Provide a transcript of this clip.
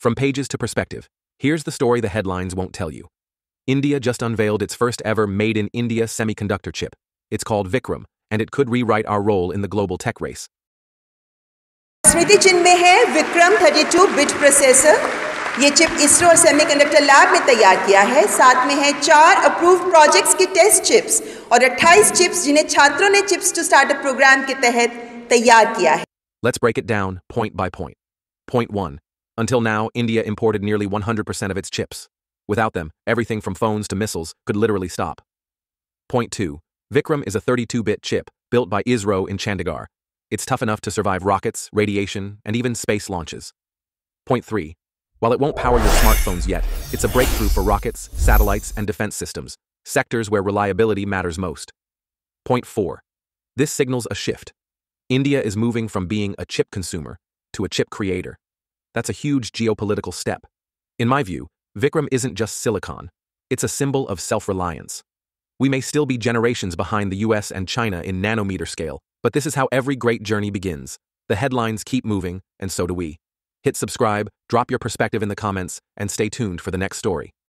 From pages to perspective, here's the story the headlines won't tell you. India just unveiled its first ever made in India semiconductor chip. It's called Vikram, and it could rewrite our role in the global tech race. स्मृति चिन्ह में है Vikram 32 bit processor ये chip ISRO और semiconductor lab में तैयार किया है साथ में है चार अप्रूव्ड प्रोजेक्ट्स की टेस्ट चिप्स और 28 चिप्स जिन्हें छात्रों ने चिप्स टू स्टार्टअप प्रोग्राम के तहत तैयार किया है Let's break it down point by point. Point 1. Until now, India imported nearly 100% of its chips. Without them, everything from phones to missiles could literally stop. Point 2. Vikram is a 32 bit chip built by ISRO in Chandigarh. It's tough enough to survive rockets, radiation, and even space launches. Point 3. While it won't power your smartphones yet, it's a breakthrough for rockets, satellites, and defense systems, sectors where reliability matters most. Point 4. This signals a shift. India is moving from being a chip consumer to a chip creator. That's a huge geopolitical step. In my view, Vikram isn't just silicon, it's a symbol of self reliance. We may still be generations behind the US and China in nanometer scale, but this is how every great journey begins. The headlines keep moving, and so do we. Hit subscribe, drop your perspective in the comments, and stay tuned for the next story.